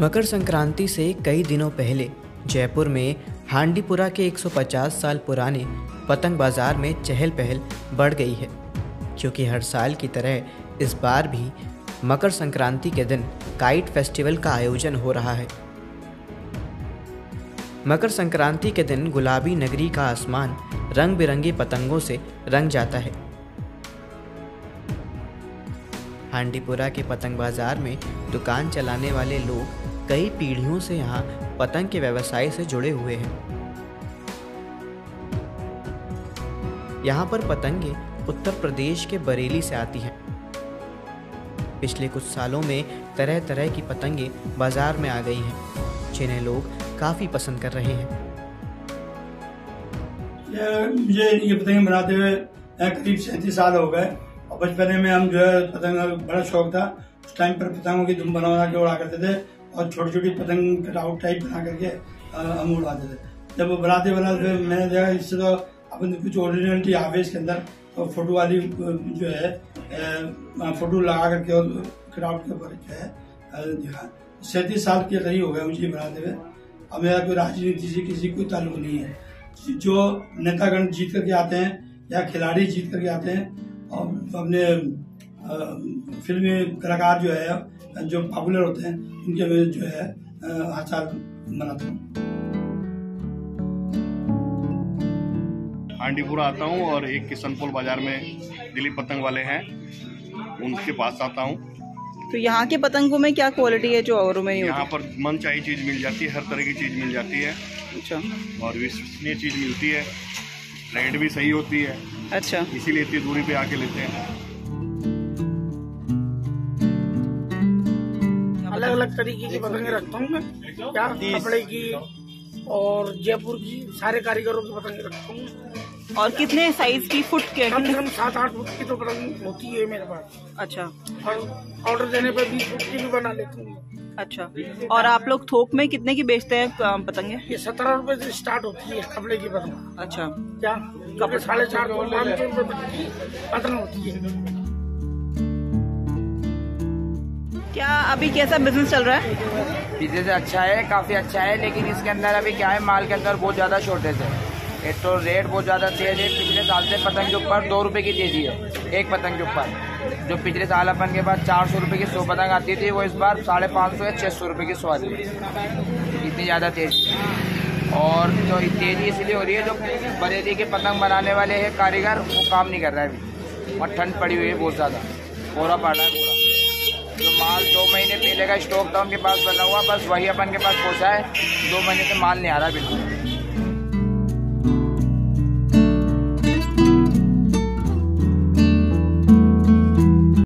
मकर संक्रांति से कई दिनों पहले, जयपुर में हांडीपुरा के 150 साल पुराने पतंग बाज़ार में चहल पहल बढ़ गई है। क्योंकि हर साल की तरह इस बार भी मकर संक्रांति के दिन काइट फेस्टिवल का आयोजन हो रहा है। मकर संक्रांति के दिन गुलाबी नगरी का आसमान रंग बिरंगी पतंगों से रंग जाता है। हांडीपुरा के पतंग बाज़ार में दुकान चलाने वाले लोग कई पीढ़ियों से यहाँ पतंग के व्यवसाय से जुड़े हुए हैं। यहाँ पर पतंगे उत्तर प्रदेश के बरेली से आती हैं। पिछले कुछ सालों में तरह तरह की पतंगे बाज़ार में आ गई हैं, जिन्हें लोग काफ़ी पसंद कर रहे हैं। ये मुझे ये पतंग बनाते हुए करीब सैंतीस साल हो गए। और बचपने में हम जो है पतंग बड़ा शौक था। उस टाइम पर पतंगों की धुम बना बना के उड़ा करते थे और छोटी छोटी पतंग कटआउट टाइप बना करके हम उड़ाते थे। जब बनाते बनाते मैंने देखा इससे तो अपन कुछ ओरिजिनलिटी गई इसके अंदर तो फ़ोटो वाली जो है फ़ोटो लगा करके और कटआउट के ऊपर जो है दिखा। सैंतीस साल के करीब हो गए मुझे बनाते हुए। अब मेरा कोई राजनीति से किसी कोई ताल्लुक नहीं है। जो नेतागण जीत करके आते हैं या खिलाड़ी जीत करके आते हैं और अपने फिल्मी कलाकार जो है जो पॉपुलर होते हैं उनके जो है आचार मनाता हूँ। हांडीपुरा आता हूँ और एक किशनपुर बाज़ार में दिलीप पतंग वाले हैं। उनके पास आता हूँ। तो यहाँ के पतंगों में क्या क्वालिटी है जो औरों में नहीं यहाँ पर मन चाहिए चीज़ मिल जाती है हर तरह की चीज़ मिल जाती है। अच्छा। और विश्वसनीय चीज़ मिलती है। रेट भी सही होती है। अच्छा। इसीलिए इतनी दूरी पे आके लेते हैं। अलग अलग तरीके की पतंगे रखता हूँ मैं। क्या कपड़े की और जयपुर की सारे कारीगरों की पतंगे रखता हूँ। और कितने साइज़ की फुट के? कम से कम सात आठ फुट की तो पतंग होती है मेरे पास। अच्छा। और ऑर्डर देने पर बीस फुट की भी बना लेता हूँ। अच्छा। और आप लोग थोक में कितने की बेचते हैं पतंगे? ये सत्रह रुपए से स्टार्ट होती है कपड़े की पतंग। अच्छा। क्या? कपड़े साढ़े चार सौ पाँच सौ रुपए की पतंग होती है। क्या अभी कैसा बिज़नेस चल रहा है? बिज़नेस अच्छा है काफ़ी अच्छा है लेकिन इसके अंदर अभी क्या है माल के अंदर बहुत ज़्यादा शॉर्टेज है। एक तो रेट बहुत ज़्यादा तेज है पिछले साल से पतंग के ऊपर दो रुपए की तेज़ी है एक पतंग के ऊपर। जो पिछले साल अपन के पास चार सौ रुपये की सौ पतंग आती थी, वो इस बार साढ़े पाँच सौ या छः सौ रुपये की सौ आती है। इतनी ज़्यादा तेज़ी। और जो तेज़ी इसलिए हो रही है, जो बरेली के पतंग बनाने वाले हैं कारीगर, वो काम नहीं कर रहा है अभी। और ठंड पड़ी हुई है बहुत ज़्यादा। कोहरा पड़ रहा है पूरा जो माल दो महीने पहले का स्टॉक था, उनके पास बना हुआ, बस वही अपन के पास पहुँचा है। दो महीने से माल नहीं आ रहा बिल्कुल।